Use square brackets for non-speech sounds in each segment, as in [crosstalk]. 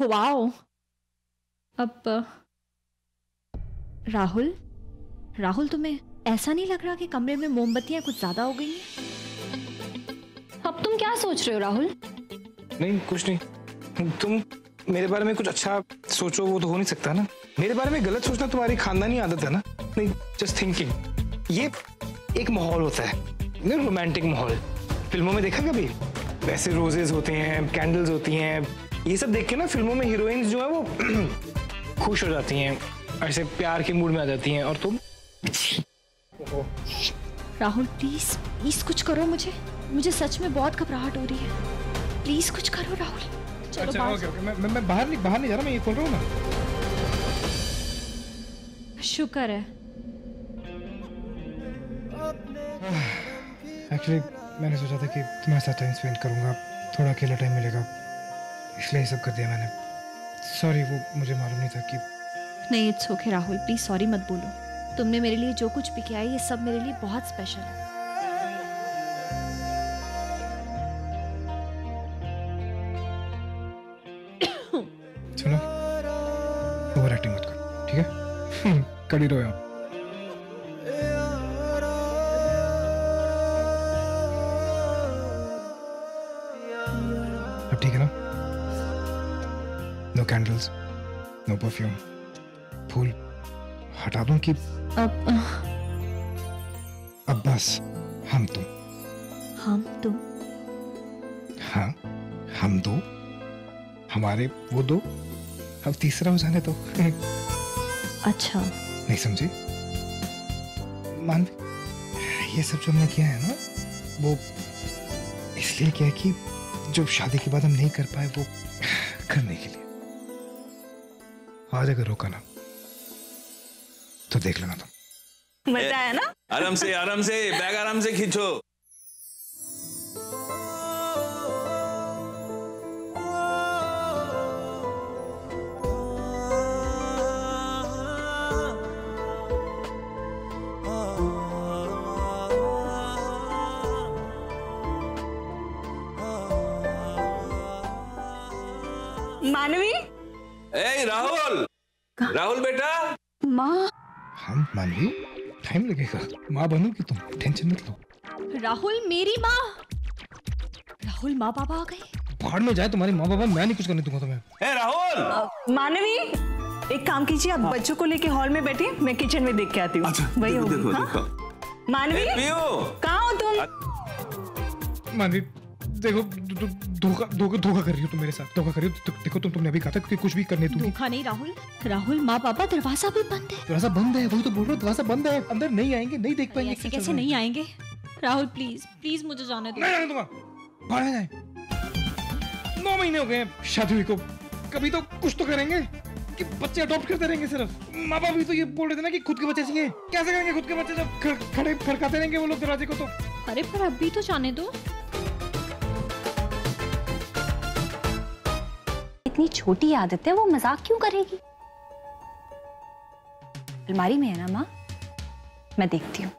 Wow. अब राहुल? राहुल, तुम्हें ऐसा नहीं लग रहा कि कमरे में मोमबत्तियाँ कुछ ज़्यादा हो गई हैं? अब तुम क्या सोच रहे हो, राहुल? नहीं, कुछ नहीं। तुम मेरे बारे में कुछ अच्छा सोचो, वो तो हो नहीं सकता ना। मेरे बारे में गलत सोचना तुम्हारी खानदानी आदत है ना? नहीं जस्ट थिंकिंग ये एक माहौल होता है। रोमांटिक माहौल। फ़िल्मों में देखा कभी? वैसे रोजेज होते हैं कैंडल्स होती हैं ये सब देख के ना फ़िल्मों में हीरोइंस जो है वो [clears throat] खुश हो जाती हैं ऐसे प्यार के मूड में आ जाती हैं और तुम? राहुल प्लीज़ प्लीज़ कुछ करो मुझे। मुझे सच में बहुत घबराहट हो रही है। प्लीज़ कुछ करो राहुल। चलो अच्छा ओके ओके मैं- मैं बाहर नहीं बाहर नहीं जा रहा मैं ये खोल रहा हूँ ना। शुक्र है। एक्चुअली मैंने सोचा था कि तुम्हारे साथ टाइम स्पेंड करूँगा थोड़ा अकेला टाइम मिलेगा। इसलिए सब कर दिया मैंने। सॉरी वो मुझे मालूम नहीं था कि नहीं it's okay Rahul please sorry मत बोलो। तुमने मेरे लिए जो कुछ भी किया है ये सब मेरे लिए बहुत स्पेशल है। [coughs] सुनो ओवर एक्टिंग मत करो ठीक है? [laughs] कड़ी रहो आप नो परफ्यूम फूल हटा दूँ कि अब अब बस हम तुम हम तुम हाँ हम दो हमारे वो दो अब तीसरा हो जाने दो अच्छा नहीं समझे मानवी ये सब जो हमने किया है ना वो इसलिए किया कि जो शादी के बाद हम नहीं कर पाए वो करने के लिए आज अगर रोका ना तो देख लेना तुम। मज़ा आया ना? आराम से आराम से बैग आराम से खींचो। मानवी? ए राहुल! राहुल बेटा। माँ। हम मानवी टाइम लगेगा। माँ बनू कि तुम? टेंशन मत लो। राहुल मेरी माँ। राहुल माँ बाबा आ गए। भाड़ में जाए तुम्हारे माँ बाबा मैं नहीं कुछ करने दूँगा तुम्हें। ए राहुल। मानवी एक काम कीजिए आप बच्चों को लेके हॉल में बैठिए मैं किचन में देख के आती हूँ। वही देखो होगी। देखो। हाँ? देखो मानवी कहाँ हो तुम? मानवी देखो धोखा धोखा धोखा कर रही हो तुम मेरे साथ धोखा कर रही हो। देखो तुम तुमने अभी कहा था कि कुछ भी करने दूँगी धोखा नहीं राहुल। राहुल माँ बाबा दरवाज़ा भी बंद है। दरवाज़ा बंद है वही तो बोल रहा हूँ दरवाज़ा बंद है। अंदर नहीं आएँगे नहीं देख पाएँगे कैसे। नहीं आएँगे? राहुल प्लीज़ प्लीज़ मुझे जाने दो। नहीं जाने दूँगा। बाहर जाए। नौ महीने हो गए शादी हुई को। कभी तो कुछ तो करेंगे कि बच्चे अडॉप्ट करते रहेंगे सिर्फ़। माँ बाप भी तो ये बोल रहे थे ना कि खुद के बच्चे चाहिए। कैसे करेंगे खुद के बच्चे जब खड़े फड़काते रहेंगे वो लोग दरवाजे को तो? अरे पर अभी तो जाने दो। इतनी छोटी आदत है वो मज़ाक क्यों करेगी? अलमारी में है ना माँ? मैं देखती हूँ।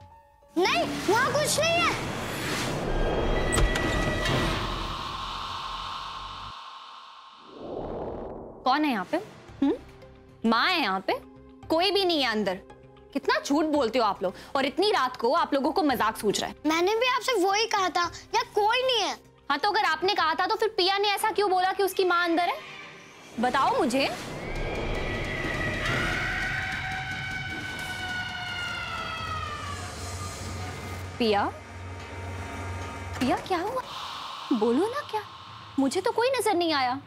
नहीं वहाँ कुछ नहीं है। कौन है यहाँ पे? हम्म? माँ है यहाँ पे? कोई भी नहीं है अंदर। कितना झूठ बोलते हो आप लोग और इतनी रात को आप लोगों को मज़ाक सूझ रहा है। मैंने भी आपसे वही कहा था यहाँ कोई नहीं है। हाँ तो अगर आपने कहा था तो फिर पिया ने ऐसा क्यों बोला कि उसकी माँ अंदर है? बताओ मुझे। पिया? पिया, क्या हुआ? बोलो ना क्या? मुझे तो कोई नज़र नहीं आया।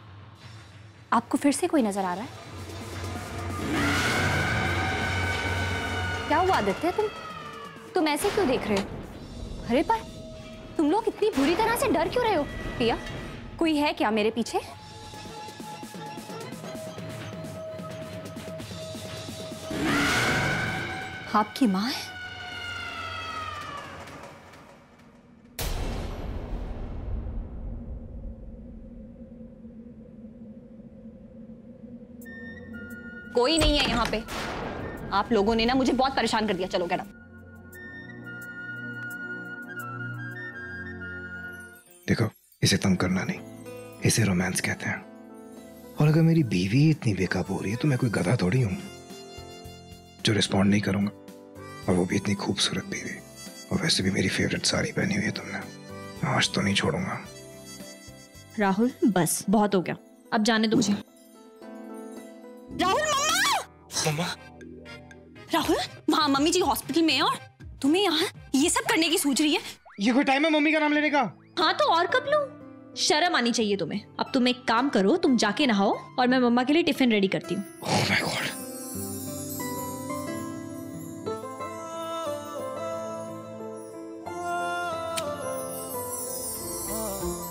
आपको फिर से कोई नज़र आ रहा है? क्या हुआ, आदित्य, तुम? तुम ऐसे क्यों देख रहे हो? अरे पर, तुम लोग इतनी बुरी तरह से डर क्यों रहे हो? पिया, कोई है क्या मेरे पीछे? आपकी माँ है? कोई नहीं है यहाँ पे। आप लोगों ने ना मुझे बहुत परेशान कर दिया। चलो गेट देखो इसे तंग करना नहीं। इसे रोमांस कहते हैं। और अगर मेरी बीवी इतनी बेकाब हो रही है तो मैं कोई गधा थोड़ी हूँ। जो रिस्पॉन्ड नहीं करूँगा। और वो भी इतनी खूबसूरत बीवी। और वैसे भी मेरी फेवरेट साड़ी पहनी हुई है तुमने। आज तो नहीं छोड़ूँगा। राहुल बस बहुत हो गया। अब जाने दो मुझे। राहुल मम्मा! मम्मा? राहुल वहाँ मम्मी जी हॉस्पिटल में है और तुम्हें यहाँ ये सब करने की सोच रही है? ये कोई टाइम है मम्मी का नाम लेने का? हाँ तो और कब लू? शर्म आनी चाहिए तुम्हें। अब तुम एक काम करो तुम जाके नहाओ और मैं मम्मा के लिए टिफ़िन रेडी करती हूँ। ओह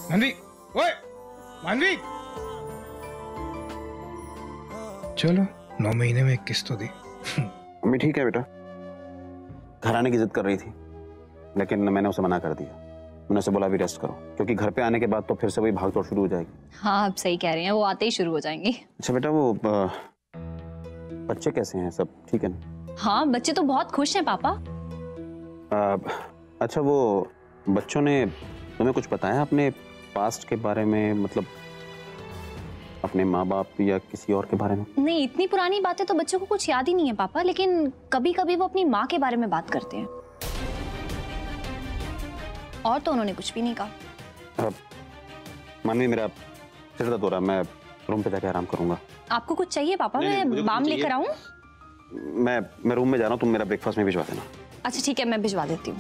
मानवी ओए मानवी। चलो नौ महीने में एक किस्त तो दी। मम्मी ठीक है बेटा। घर आने की जिद कर रही थी लेकिन मैंने उसे मना कर दिया। मैंने उसे बोला भी रेस्ट करो। क्योंकि घर पे आने के बाद तो फिर से वही भाग दौड़ शुरू हो जाएगी। हाँ आप सही कह रहे हैं वो आते ही शुरू हो जाएँगे। अच्छा बेटा वो बच्चे कैसे हैं सब? ठीक है ना? हाँ बच्चे तो बहुत खुश हैं पापा। अ, अच्छा वो बच्चों ने तुम्हें कुछ बताया अपने पास्ट के बारे में मतलब अपने माँ बाप या किसी और के बारे में? नहीं इतनी पुरानी बातें तो बच्चों को कुछ याद ही नहीं है पापा लेकिन कभी कभी वो अपनी माँ के बारे में बात करते हैं। और तो उन्होंने कुछ भी नहीं कहा। मानवी मेरा सिर दर्द हो रहा मैं रूम पे जाके आराम करूँगा। आपको कुछ चाहिए पापा? नहीं, मैं बाम लेकर आऊँ? मैं मैं रूम में जा रहा हूँ तुम मेरा ब्रेकफास्ट में भिजवा देना। अच्छा ठीक है मैं भिजवा देती हूँ।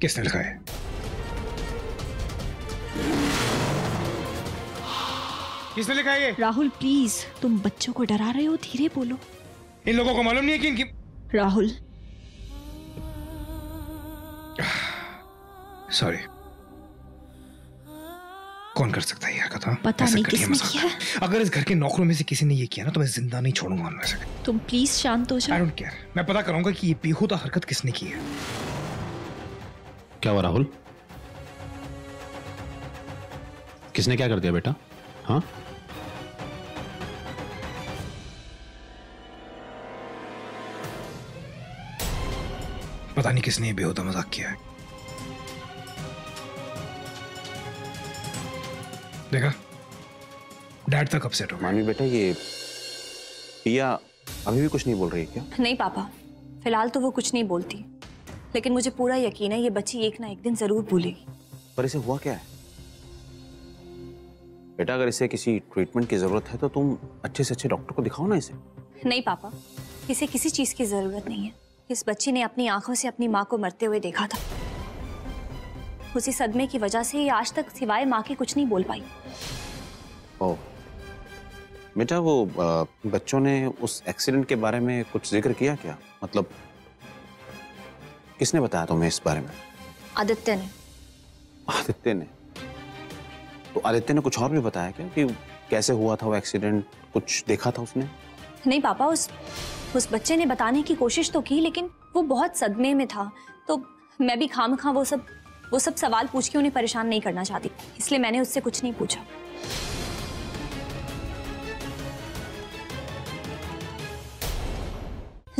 किसने लिखा है किसने लिखा है ये? राहुल प्लीज़ तुम बच्चों को डरा रहे हो धीरे बोलो। इन लोगों को मालूम नहीं है कि इनकी राहुल। सॉरी कौन कर सकता है ये हरकत हाँ? पता नहीं किसने। किया अगर इस घर के नौकरों में से किसी ने ये किया ना तो मैं ज़िंदा नहीं छोड़ूँगा उनमें से। तुम प्लीज़ शांत हो जाओ। आई डोंट केयर मैं पता करूँगा कि ये बेहुदा हरकत किसने की है। क्या हुआ राहुल? किसने क्या कर दिया बेटा? हाँ? पता नहीं किसने बेहुदा मज़ाक किया है। देखा? डैड तक अपसेट हो मानवी बेटा ये पिया अभी भी कुछ नहीं बोल रही है क्या? नहीं पापा। फ़िलहाल तो वो कुछ नहीं बोलती। लेकिन मुझे पूरा यकीन है ये बच्ची एक ना एक दिन ज़रूर भूलेगी। पर इसे हुआ क्या है? बेटा अगर इसे किसी ट्रीटमेंट की ज़रूरत है तो तुम अच्छे से अच्छे डॉक्टर को दिखाओ ना इसे। नहीं पापा इसे किसी चीज़ की ज़रूरत नहीं है। इस बच्ची ने अपनी आँखों से अपनी माँ को मरते हुए देखा था। उसी सदमे की वजह से ये आज तक सिवाय माँ के कुछ नहीं बोल पाई। ओ। बेटा वो बच्चों ने उस एक्सीडेंट के बारे में कुछ ज़िक्र किया क्या? मतलब किसने बताया तुम्हें इस बारे में? आदित्य ने। आदित्य ने? तो आदित्य ने कुछ और भी बताया क्या कि कैसे हुआ था वो एक्सीडेंट? कुछ देखा था उसने? नहीं पापा उस उस बच्चे ने बताने की कोशिश तो की लेकिन वो बहुत सदमे में था। तो मैं भी खाम खा वो सब वो सब सवाल पूछ के उन्हें परेशान नहीं करना चाहती। इसलिए मैंने उससे कुछ नहीं पूछा।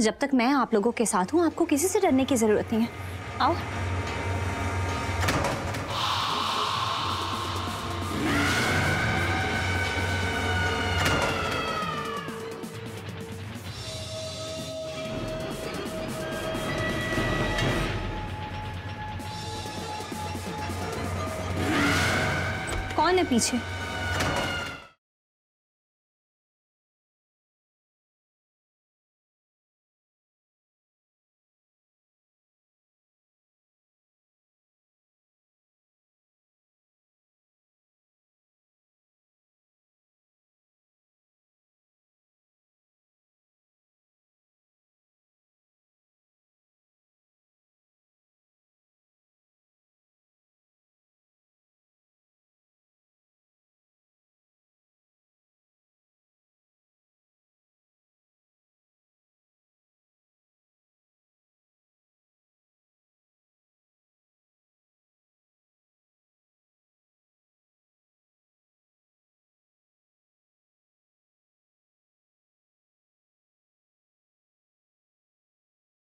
जब तक मैं आप लोगों के साथ हूँ, आपको किसी से डरने की ज़रूरत नहीं है। आओ। कौन है पीछे?